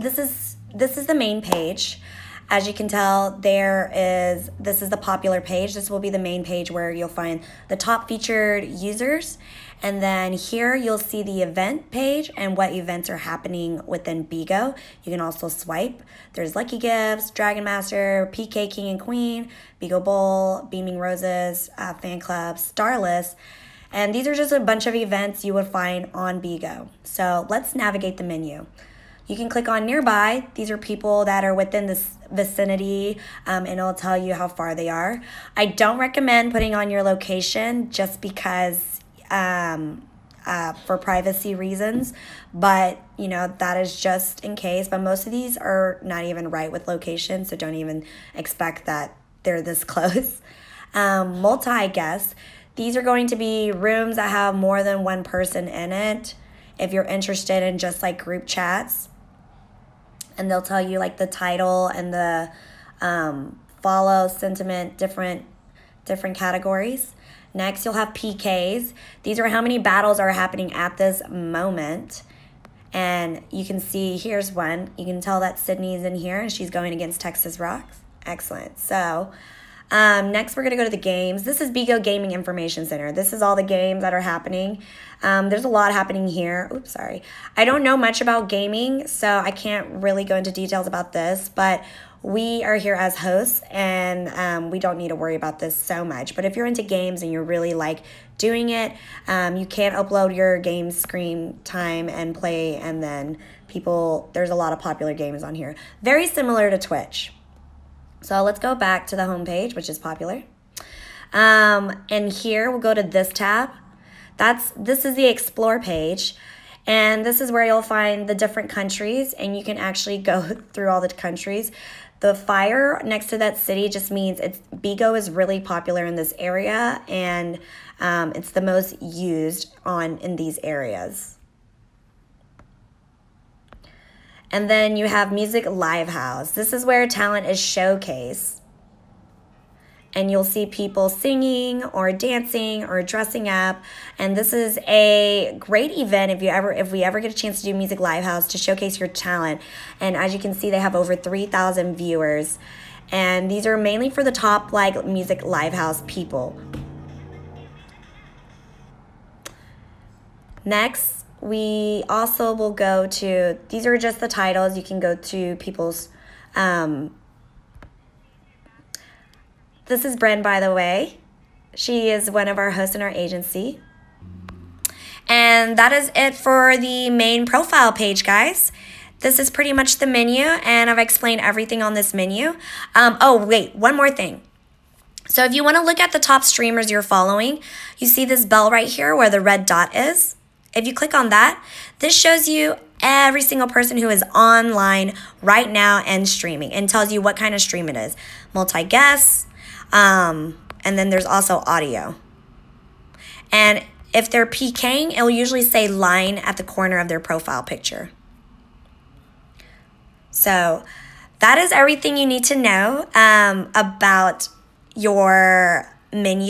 this is this is the main page. As you can tell, there is, this is the popular page. This will be the main page where you'll find the top featured users. And then here you'll see the event page and what events are happening within Bigo. You can also swipe. There's Lucky Gifts, Dragon Master, PK King and Queen, Bigo Bowl, Beaming Roses, uh, Fan Club, Starless. And these are just a bunch of events you would find on Bigo. So let's navigate the menu. You can click on nearby. These are people that are within this vicinity um, and it'll tell you how far they are. I don't recommend putting on your location just because um, uh, for privacy reasons, but you know, that is just in case. But most of these are not even right with location, so don't even expect that they're this close. Um, multi guests. These are going to be rooms that have more than one person in it. If you're interested in just like group chats, and they'll tell you like the title and the um, follow sentiment different different categories. Next you'll have pks these are how many battles are happening at this moment. And you can see here's one. You can tell that sydney's in here and she's going against texas rocks. Excellent. So um, next, we're going to go to the games. This is Bigo Gaming Information Center. This is all the games that are happening. Um, there's a lot happening here. Oops, sorry. I don't know much about gaming, so I can't really go into details about this, but we are here as hosts and um, we don't need to worry about this so much. But if you're into games and you're really like doing it, um, you can't upload your game screen time and play, and then people, there's a lot of popular games on here. Very similar to Twitch. So let's go back to the homepage, which is popular. Um, and here we'll go to this tab. That's This is the explore page. And this is where you'll find the different countries and you can actually go through all the countries. The fire next to that city just means it's Bigo is really popular in this area and um, it's the most used on in these areas. And then you have Music Live House. This is where talent is showcased. And you'll see people singing or dancing or dressing up. And this is a great event if you ever if we ever get a chance to do Music Live House to showcase your talent. And as you can see, they have over 3,000 viewers. And these are mainly for the top like Music Live House people. Next, we also will go to, these are just the titles. You can go to people's, um, this is Bren, by the way. She is one of our hosts in our agency. And that is it for the main profile page, guys. This is pretty much the menu, and I've explained everything on this menu. Um, oh, wait, one more thing. So if you want to look at the top streamers you're following, you see this bell right here where the red dot is. If you click on that, this shows you every single person who is online right now and streaming and tells you what kind of stream it is. Multi-guests, um, and then there's also audio. And if they're PKing, it'll usually say line at the corner of their profile picture. So that is everything you need to know um, about your menu.